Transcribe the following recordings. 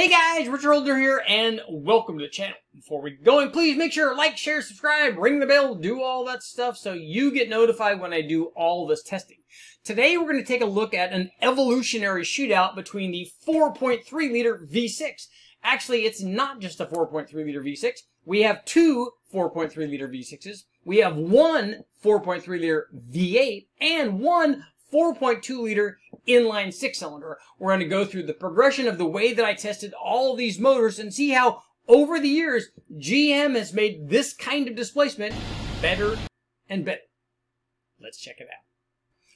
Hey guys, Richard Holdener here, and welcome to the channel. Before we get going, please make sure to like, share, subscribe, ring the bell, do all that stuff so you get notified when I do all this testing. Today we're going to take a look at an evolutionary shootout between the 4.3 liter V6. Actually, it's not just a 4.3 liter V6. We have two 4.3 liter V6s. We have one 4.3 liter V8 and one 4.2 liter inline six cylinder. We're going to go through the progression of the way that I tested all these motors and see how over the years GM has made this kind of displacement better and better. Let's check it out.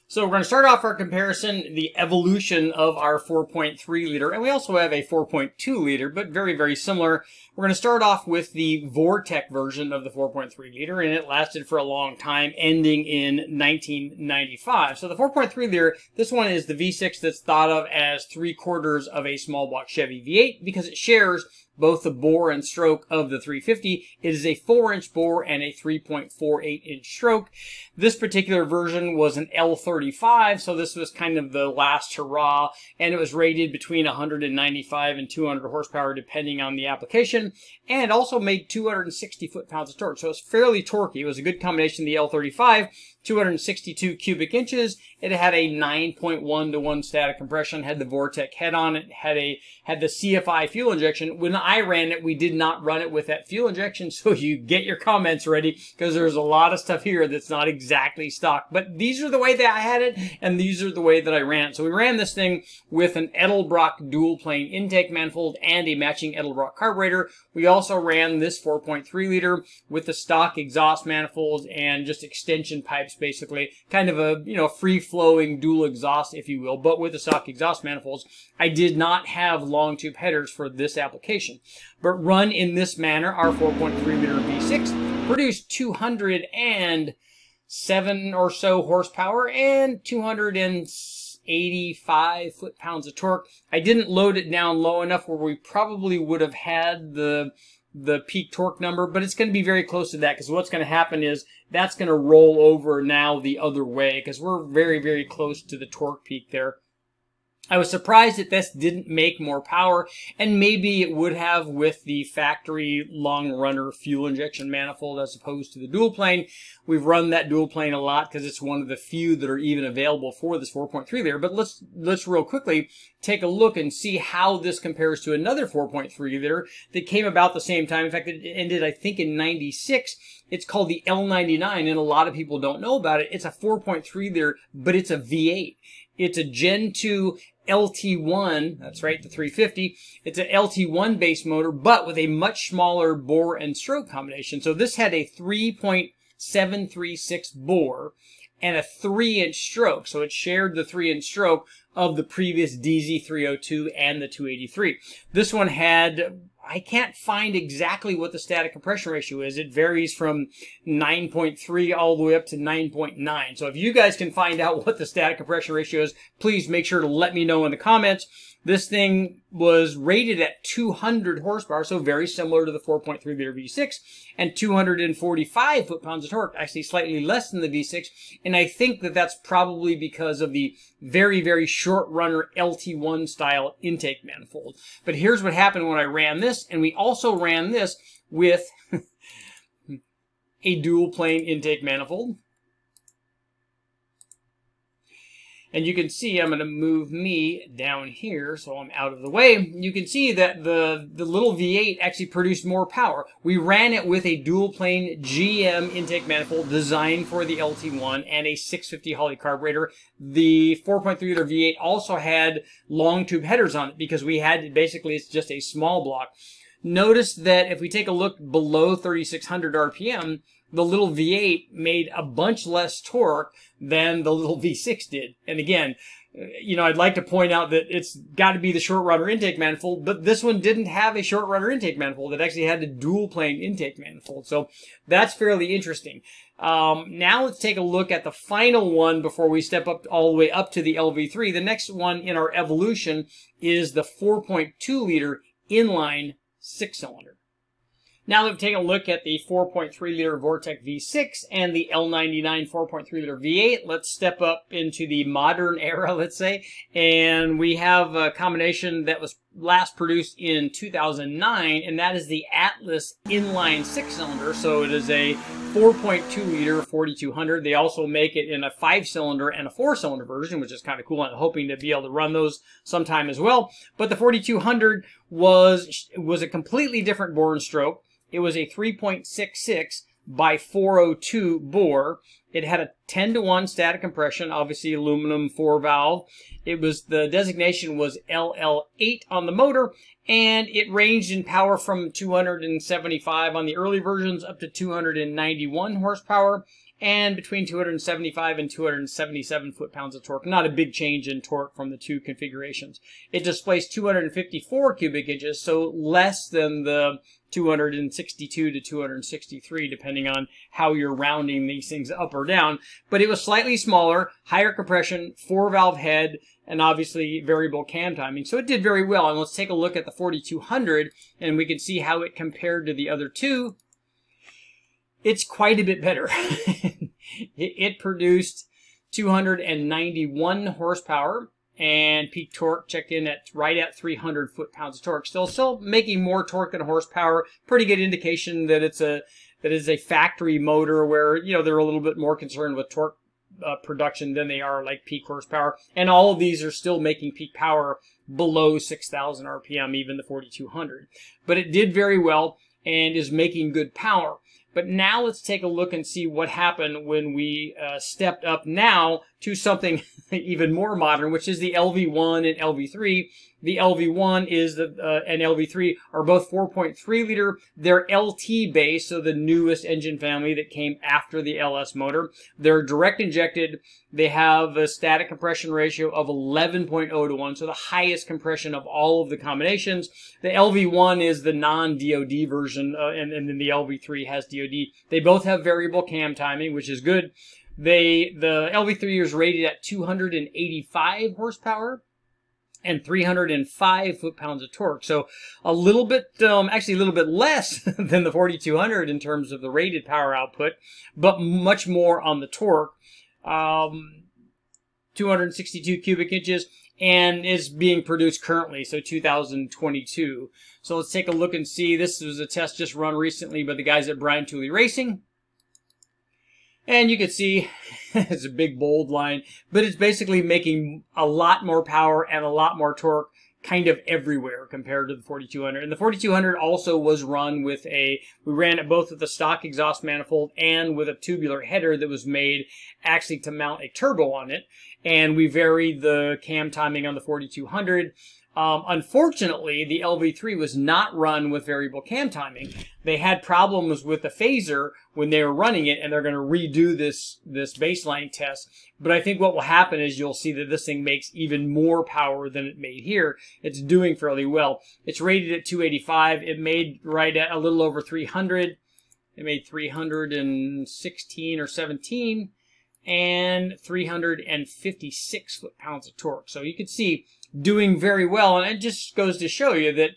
So we're going to start off our comparison, the evolution of our 4.3 liter, and we also have a 4.2 liter, but very, very similar. We're going to start off with the Vortec version of the 4.3 liter, and it lasted for a long time, ending in 1995. So the 4.3 liter, this one is the V6 that's thought of as three quarters of a small block Chevy V8 because it shares both the bore and stroke of the 350. It is a 4-inch bore and a 3.48-inch stroke. This particular version was an L35, so this was kind of the last hurrah, and it was rated between 195 and 200 horsepower depending on the application, and also made 260 foot-pounds of torque, so it's fairly torquey. It was a good combination, of the L35, 262 cubic inches. It had a 9.1 to 1 static compression, had the Vortec head on it, had a had the CPI fuel injection. When I ran it, we did not run it with that fuel injection, so you get your comments ready because there's a lot of stuff here that's not exactly stock. But these are the way that I had it, and these are the way that I ran it. So we ran this thing with an Edelbrock dual plane intake manifold and a matching Edelbrock carburetor. We also ran this 4.3 liter with the stock exhaust manifolds and just extension pipes basically. Kind of a, you know, free-flowing dual exhaust, if you will, but with the stock exhaust manifolds. I did not have long tube headers for this application. But run in this manner, our 4.3 liter V6 produced 207 or so horsepower and 285 foot-pounds of torque. I didn't load it down low enough where we probably would have had the the peak torque number, but it's going to be very close to that because what's going to happen is that's going to roll over now the other way because we're very, very close to the torque peak there. I was surprised that this didn't make more power, and maybe it would have with the factory long runner fuel injection manifold as opposed to the dual plane. We've run that dual plane a lot because it's one of the few that are even available for this 4.3 liter. But let's let's real quickly take a look and see how this compares to another 4.3 liter that came about the same time. In fact, it ended I think in 96. It's called the L99, and a lot of people don't know about it. It's a 4.3 liter, but it's a V8. It's a Gen 2 LT1, that's right, the 350. It's an LT1 base motor, but with a much smaller bore and stroke combination. So this had a 3.736 bore and a 3-inch stroke. So it shared the 3-inch stroke of the previous DZ302 and the 283. This one had I can't find exactly what the static compression ratio is. It varies from 9.3 all the way up to 9.9. So if you guys can find out what the static compression ratio is, please make sure to let me know in the comments. This thing was rated at 200 horsepower, so very similar to the 4.3 liter V6, and 245 foot-pounds of torque, actually slightly less than the V6, and I think that that's probably because of the very, very short runner LT1 style intake manifold. But here's what happened when I ran this, and we also ran this with a dual plane intake manifold. And you can see, I'm going to move me down here so I'm out of the way. You can see that the, the little V8 actually produced more power. We ran it with a dual plane GM intake manifold designed for the LT1 and a 650 Holley carburetor. The 4.3 liter V8 also had long tube headers on it because we had, basically it's just a small block. Notice that if we take a look below 3600 RPM, the little V8 made a bunch less torque than the little V6 did. And again, you know, I'd like to point out that it's got to be the short runner intake manifold, but this one didn't have a short runner intake manifold. It actually had a dual plane intake manifold. So that's fairly interesting. Um, now let's take a look at the final one before we step up all the way up to the LV3. The next one in our evolution is the 4.2 liter inline six cylinder. Now that we've taken a look at the 4.3 liter Vortec V6 and the L99 4.3 liter V8, let's step up into the modern era, let's say. And we have a combination that was last produced in 2009, and that is the Atlas inline six cylinder. So it is a 4.2 liter 4200. They also make it in a five cylinder and a four cylinder version, which is kind of cool. I'm hoping to be able to run those sometime as well. But the 4200 was, was a completely different bore and stroke. It was a 3.66 by 402 bore. It had a 10 to 1 static compression, obviously aluminum four valve. It was the designation was LL8 on the motor and it ranged in power from 275 on the early versions up to 291 horsepower and between 275 and 277 foot-pounds of torque. Not a big change in torque from the two configurations. It displaced 254 cubic inches, so less than the 262 to 263, depending on how you're rounding these things up or down. But it was slightly smaller, higher compression, four valve head, and obviously variable cam timing. So it did very well. And let's take a look at the 4200 and we can see how it compared to the other two it's quite a bit better. it, it produced 291 horsepower and peak torque checked in at right at 300 foot-pounds of torque. Still, still making more torque than horsepower. Pretty good indication that it's a that is a factory motor where you know they're a little bit more concerned with torque uh, production than they are like peak horsepower. And all of these are still making peak power below 6,000 RPM, even the 4200. But it did very well and is making good power. But now let's take a look and see what happened when we uh, stepped up now to something even more modern, which is the LV1 and LV3. The LV1 is the uh, and LV3 are both 4.3 liter. They're LT based, so the newest engine family that came after the LS motor. They're direct injected. They have a static compression ratio of 11.0 to 1, so the highest compression of all of the combinations. The LV1 is the non-DoD version, uh, and, and then the LV3 has DoD. They both have variable cam timing, which is good. They the LV3 is rated at 285 horsepower and 305 foot-pounds of torque. So a little bit, um, actually a little bit less than the 4200 in terms of the rated power output, but much more on the torque. Um, 262 cubic inches and is being produced currently, so 2022. So let's take a look and see. This was a test just run recently by the guys at Brian Tooley Racing. And you can see it's a big bold line, but it's basically making a lot more power and a lot more torque kind of everywhere compared to the 4200. And the 4200 also was run with a, we ran it both with a stock exhaust manifold and with a tubular header that was made actually to mount a turbo on it. And we varied the cam timing on the 4200 um, unfortunately, the LV3 was not run with variable cam timing. They had problems with the phaser when they were running it, and they're going to redo this this baseline test. But I think what will happen is you'll see that this thing makes even more power than it made here. It's doing fairly well. It's rated at 285. It made right at a little over 300. It made 316 or 17 and 356 foot-pounds of torque. So you can see doing very well. And it just goes to show you that,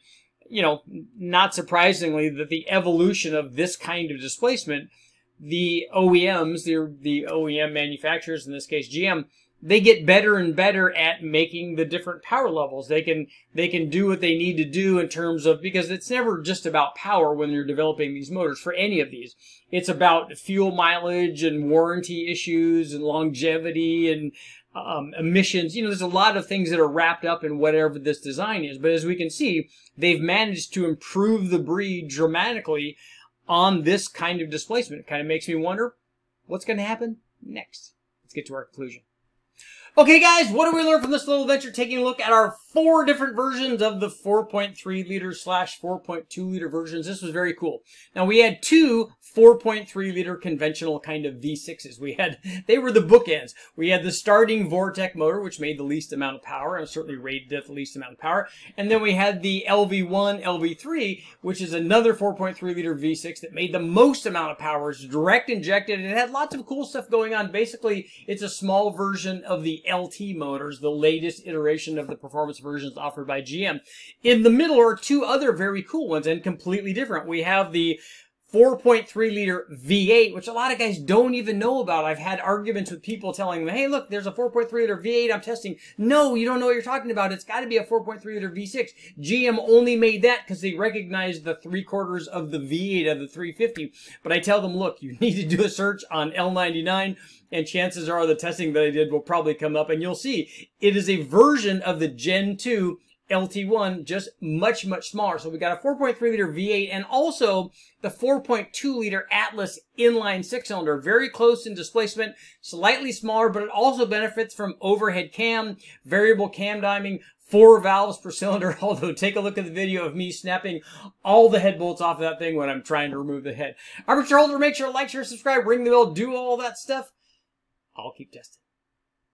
you know, not surprisingly, that the evolution of this kind of displacement, the OEMs, the, the OEM manufacturers, in this case GM, they get better and better at making the different power levels. They can they can do what they need to do in terms of because it's never just about power when you're developing these motors for any of these. It's about fuel mileage and warranty issues and longevity and um, emissions. You know, there's a lot of things that are wrapped up in whatever this design is. But as we can see, they've managed to improve the breed dramatically on this kind of displacement. It kind of makes me wonder what's going to happen next. Let's get to our conclusion. Okay guys, what did we learn from this little adventure? Taking a look at our four different versions of the 4.3 liter slash 4.2 liter versions. This was very cool. Now we had two 4.3 liter conventional kind of V6s. We had, they were the bookends. We had the starting Vortec motor, which made the least amount of power and certainly rated at the least amount of power. And then we had the LV1, LV3, which is another 4.3 liter V6 that made the most amount of power. It's direct injected. It had lots of cool stuff going on. Basically, it's a small version of the LT motors, the latest iteration of the performance performance versions offered by GM. In the middle are two other very cool ones and completely different. We have the 4.3 liter V8, which a lot of guys don't even know about. I've had arguments with people telling them, hey, look, there's a 4.3 liter V8 I'm testing. No, you don't know what you're talking about. It's got to be a 4.3 liter V6. GM only made that because they recognized the three quarters of the V8 of the 350. But I tell them, look, you need to do a search on L99 and chances are the testing that I did will probably come up and you'll see it is a version of the Gen 2 LT1, just much, much smaller. So we got a 4.3 liter V8 and also the 4.2 liter Atlas inline six cylinder, very close in displacement, slightly smaller, but it also benefits from overhead cam, variable cam timing, four valves per cylinder. Although take a look at the video of me snapping all the head bolts off of that thing when I'm trying to remove the head. Armature holder, make sure to like, share, subscribe, ring the bell, do all that stuff. I'll keep testing.